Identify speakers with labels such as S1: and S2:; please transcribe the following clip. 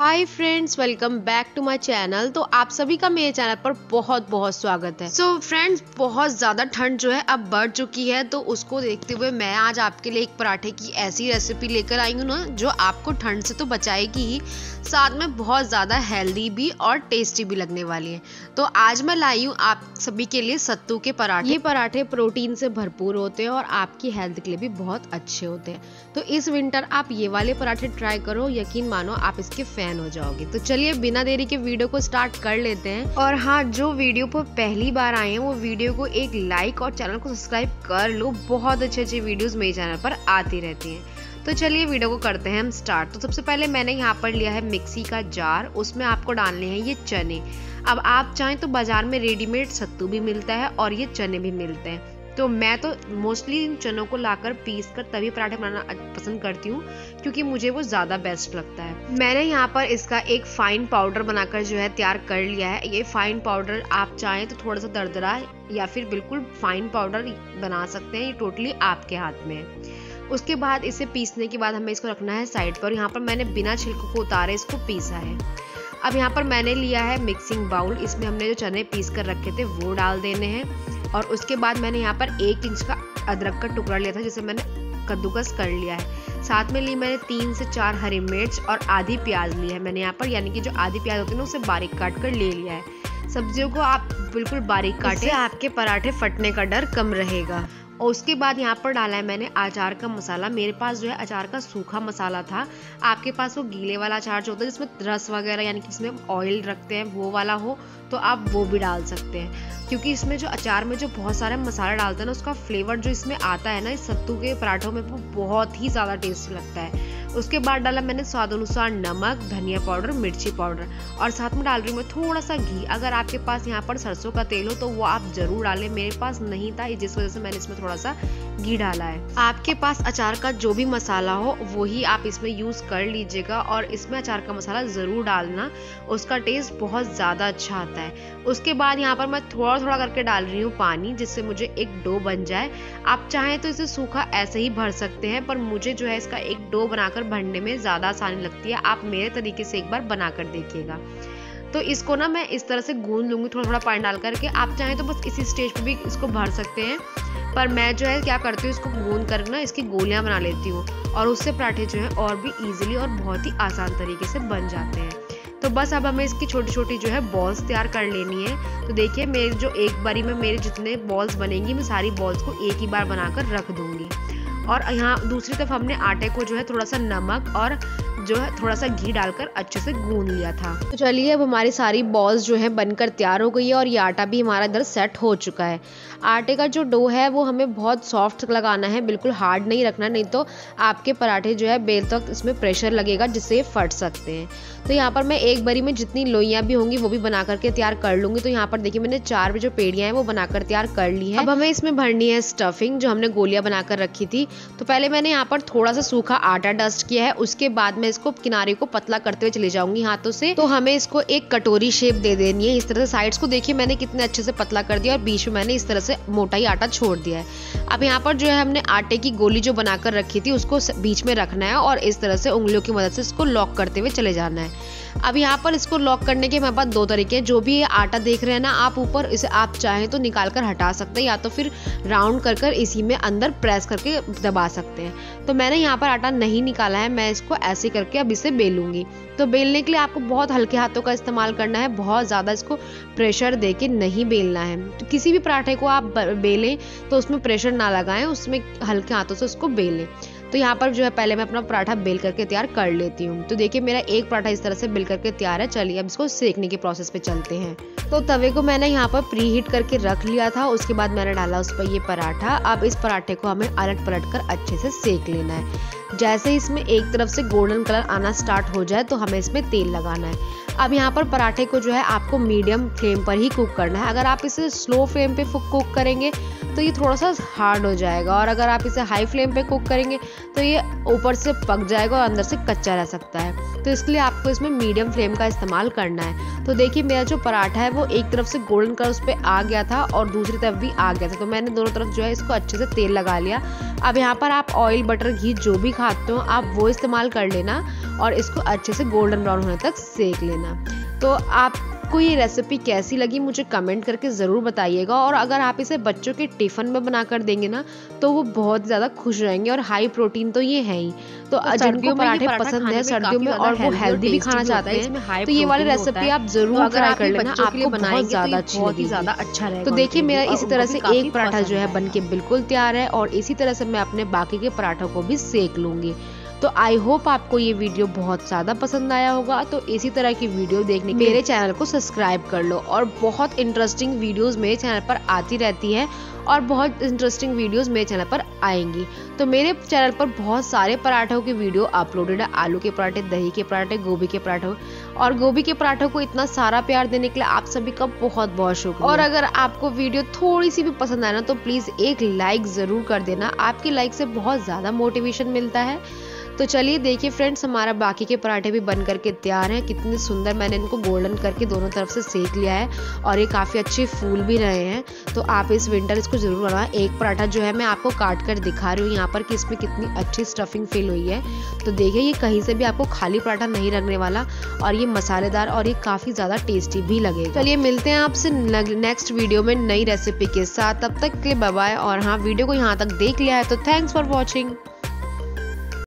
S1: Hi friends welcome back to my channel तो आप सभी का मेरे चैनल पर बहुत बहुत स्वागत है। सो so, फ्रेंड्स बहुत ज़्यादा ठंड जो है अब बढ़ चुकी है तो उसको देखते हुए मैं आज आपके लिए एक पराठे की ऐसी रेसिपी लेकर आई हूँ ना जो आपको ठंड से तो बचाएगी ही साथ में बहुत ज़्यादा हेल्दी भी और टेस्टी भी लगने वाली है। तो आज मैं लाई हूँ आप सभी के लिए सत्तू के पराठे। ये पराठे प्रोटीन से भरपूर होते हैं और आपकी हेल्थ के लिए भी बहुत अच्छे होते हैं। तो इस विंटर आप ये वाले पराठे ट्राई करो यकीन मानो आप इसके हो जाओगे। तो चलिए बिना देरी के वीडियो को स्टार्ट कर लेते हैं। और हाँ जो वीडियो पर पहली बार आए हैं, वो वीडियो को एक लाइक और चैनल को सब्सक्राइब कर लो। बहुत अच्छे अच्छे वीडियोस मेरे चैनल पर आती रहती हैं। तो चलिए वीडियो को करते हैं हम स्टार्ट तो सबसे पहले मैंने यहाँ पर लिया है मिक्सी का जार। उसमें आपको डालने हैं ये चने। अब आप चाहें तो बाज़ार में रेडीमेड सत्तू भी मिलता है और ये चने भी मिलते हैं। तो मैं तो मोस्टली इन चनों को लाकर पीस कर तभी पराठे बनाना पसंद करती हूँ, क्योंकि मुझे वो ज़्यादा बेस्ट लगता है। मैंने यहाँ पर इसका एक फाइन पाउडर बनाकर जो है तैयार कर लिया है। ये फाइन पाउडर आप चाहें तो थोड़ा सा दरदरा या फिर बिल्कुल फाइन पाउडर बना सकते हैं, ये टोटली आपके हाथ में है। उसके बाद इसे पीसने के बाद हमें इसको रखना है साइड पर यहाँ पर मैंने बिना छिलकों को उतारे इसको पीसा है। अब यहाँ पर मैंने लिया है मिक्सिंग बाउल इसमें हमने जो चने पीस कर रखे थे वो डाल देने हैं। और उसके बाद मैंने यहाँ पर एक इंच का अदरक का टुकड़ा लिया था जिसे मैंने कद्दूकस कर लिया है। साथ में ली मैंने तीन से चार हरी मिर्च और आधी प्याज ली है। मैंने यहाँ पर यानी कि जो आधी प्याज होती है ना उसे बारीक काट कर ले लिया है। सब्जियों को आप बिल्कुल बारीक काटे। आपके पराठे फटने का डर कम रहेगा। और उसके बाद यहाँ पर डाला है मैंने अचार का मसाला। मेरे पास जो है अचार का सूखा मसाला था। आपके पास वो गीले वाला अचार जो होता है, जिसमें रस वगैरह यानी कि जिसमें ऑयल रखते हैं, वो वाला हो तो आप वो भी डाल सकते हैं। क्योंकि इसमें जो अचार में जो बहुत सारे मसाला डालते हैं ना, उसका फ्लेवर जो इसमें आता है ना, इस सत्तू के पराठों में, वो बहुत ही ज़्यादा टेस्टी लगता है। उसके बाद डाला मैंने स्वाद अनुसार नमक, धनिया पाउडर, मिर्ची पाउडर। और साथ में डाल रही हूँ मैं थोड़ा सा घी। अगर आपके पास यहाँ पर सरसों का तेल हो तो वो आप ज़रूर डालें। मेरे पास नहीं था जिस वजह से मैंने इसमें थोड़ा सा घी डाला है। आपके पास अचार का जो भी मसाला हो, वही आप इसमें यूज़ कर लीजिएगा और इसमें अचार का मसाला ज़रूर डालना। उसका टेस्ट बहुत ज़्यादा अच्छा आता है। उसके बाद यहाँ पर मैं थोड़ा थोड़ा करके डाल रही हूँ पानी, जिससे मुझे एक डो बन जाए। आप चाहें तो इसे सूखा ऐसे ही भर सकते हैं, पर मुझे जो है इसका एक डो बनाकर भरने में ज़्यादा आसानी लगती है। आप मेरे तरीके से एक बार बना कर देखिएगा। तो इसको ना मैं इस तरह से गूंद लूँगी थोड़ा थोड़ा पानी डाल करके। आप चाहें तो बस इसी स्टेज पर भी इसको भर सकते हैं। पर मैं जो है, क्या करती हूँ, इसको गूंद कर ना इसकी गोलियाँ बना लेती हूँ। और उससे पराठे जो है, और भी ईजिली और बहुत ही आसान तरीके से बन जाते हैं। तो बस अब हमें इसकी छोटी छोटी जो है बॉल्स तैयार कर लेनी है। तो देखिए, मेरे जो एक बारी में मेरे जितने बॉल्स बनेंगी, मैं सारी बॉल्स को एक ही बार बनाकर रख दूँगी। और यहाँ दूसरी तरफ़ हमने आटे को जो है थोड़ा सा नमक और जो है थोड़ा सा घी डालकर अच्छे से गूंद लिया था। तो चलिए, अब हमारी सारी बॉल्स जो है, बनकर तैयार हो गई है और ये आटा भी हमारा इधर सेट हो चुका है। आटे का जो डो है, वो हमें बहुत सॉफ्ट लगाना है, बिल्कुल हार्ड नहीं रखना, नहीं तो आपके पराठे जो है, बेल तक इसमें प्रेशर लगेगा, जिससे ये फट सकते हैं। तो यहाँ पर मैं एक बरी में जितनी लोइयाँ भी होंगी, वो भी बना करके तैयार कर लूँगी। तो यहाँ पर देखिए, मैंने चार जो पेड़ियाँ हैं, वो बनाकर तैयार कर ली है। अब हमें इसमें भरनी है स्टफिंग जो हमने गोलियाँ बनाकर रखी थी। तो पहले मैंने यहाँ पर थोड़ा सा सूखा आटा डस्ट किया है, उसके बाद मैं इसको किनारे को पतला करते हुए चले जाऊँगी हाथों से। तो हमें इसको एक कटोरी शेप दे देनी है। इस तरह से साइड्स को देखिए, मैंने कितने अच्छे से पतला कर दिया और बीच में मैंने इस तरह से मोटा ही आटा छोड़ दिया है। अब यहाँ पर जो है हमने आटे की गोली जो बनाकर रखी थी, उसको बीच में रखना है और इस तरह से उंगलियों की मदद से इसको लॉक करते हुए चले जाना है। अब यहाँ पर इसको लॉक करने के हमारे पास दो तरीके हैं। जो भी ये आटा देख रहे हैं ना, आप ऊपर इसे आप चाहें तो निकाल कर हटा सकते हैं या तो फिर राउंड कर कर इसी में अंदर प्रेस करके दबा सकते हैं। तो मैंने यहाँ पर आटा नहीं निकाला है, मैं इसको ऐसे करके अब इसे बेलूँगी। तो बेलने के लिए आपको बहुत हल्के हाथों का इस्तेमाल करना है, बहुत ज़्यादा इसको प्रेशर दे के नहीं बेलना है। तो किसी भी पराठे को आप बेलें तो उसमें प्रेशर ना लगाएँ, उसमें हल्के हाथों से उसको बेलें। तो यहाँ पर जो है, पहले मैं अपना पराठा बेल करके तैयार कर लेती हूँ। तो देखिए, मेरा एक पराठा इस तरह से बेल करके तैयार है। चलिए, अब इसको सेकने के प्रोसेस पे चलते हैं। तो तवे को मैंने यहाँ पर प्री हीट करके रख लिया था, उसके बाद मैंने डाला उस पर ये पराठा। अब इस पराठे को हमें अलट पलट कर अच्छे से सेक लेना है। जैसे इसमें एक तरफ़ से गोल्डन कलर आना स्टार्ट हो जाए तो हमें इसमें तेल लगाना है। अब यहाँ पर पराठे को जो है आपको मीडियम फ्लेम पर ही कुक करना है। अगर आप इसे स्लो फ्लेम पे कुक करेंगे तो ये थोड़ा सा हार्ड हो जाएगा। और अगर आप इसे हाई फ्लेम पे कुक करेंगे तो ये ऊपर से पक जाएगा और अंदर से कच्चा रह सकता है। तो इसके लिए आपको इसमें मीडियम फ्लेम का इस्तेमाल करना है। तो देखिए, मेरा जो पराठा है वो एक तरफ़ से गोल्डन कलर उस पर आ गया था और दूसरी तरफ़ भी आ गया था। तो मैंने दोनों तरफ़ जो है इसको अच्छे से तेल लगा लिया। अब यहाँ पर आप ऑयल बटर घी जो भी खाते हो, आप वो इस्तेमाल कर लेना और इसको अच्छे से गोल्डन ब्राउन होने तक सेक लेना। तो आप आपको ये रेसिपी कैसी लगी मुझे कमेंट करके ज़रूर बताइएगा। और अगर आप इसे बच्चों के टिफ़िन में बना कर देंगे ना तो वो बहुत ज़्यादा खुश रहेंगे और हाई प्रोटीन तो ये है ही। तो, तो जिनको पराठे पसंद है सर्दियों में और वो हेल्दी भी खाना चाहते हैं तो ये वाली रेसिपी आप ज़रूर ट्राई कर लेना आपको बहुत ज़्यादा अच्छी बहुत ही ज़्यादा अच्छा रहेगा तो देखिए मेरा इसी तरह से एक पराठा जो है बन के बिल्कुल तैयार है और इसी तरह से मैं अपने बाकी के पराठों को भी सेक लूँगी। तो आई होप आपको ये वीडियो बहुत ज़्यादा पसंद आया होगा। तो इसी तरह की वीडियो देखने मेरे चैनल को सब्सक्राइब कर लो और बहुत इंटरेस्टिंग वीडियोस मेरे चैनल पर आती रहती है और बहुत इंटरेस्टिंग वीडियोस मेरे चैनल पर आएँगी। तो मेरे चैनल पर बहुत सारे पराठों की वीडियो अपलोडेड है। आलू के पराठे दही के पराठे गोभी के पराठों। और गोभी के पराठों को इतना सारा प्यार देने के लिए आप सभी का बहुत बहुत शुक्रिया। और अगर आपको वीडियो थोड़ी सी भी पसंद आए ना तो प्लीज़ एक लाइक ज़रूर कर देना। आपकी लाइक से बहुत ज़्यादा मोटिवेशन मिलता है। तो चलिए देखिए फ्रेंड्स हमारा बाकी के पराठे भी बन करके तैयार हैं। कितने सुंदर मैंने इनको गोल्डन करके दोनों तरफ़ से सेक लिया है और ये काफ़ी अच्छे फूल भी रहे हैं। तो आप इस विंटर इसको ज़रूर बनाएँ एक पराठा जो है मैं आपको काट कर दिखा रही हूँ यहाँ पर कि इसमें कितनी अच्छी स्टफिंग फील हुई है। तो देखिए, ये कहीं से भी आपको खाली पराठा नहीं लगने वाला और ये मसालेदार और ये काफ़ी ज़्यादा टेस्टी भी लगेगा। चलिए मिलते हैं आपसे नेक्स्ट वीडियो में नई रेसिपी के साथ। तब तक के लिए बबाए और हाँ वीडियो को यहाँ तक देख लिया है तो थैंक्स फॉर वॉचिंग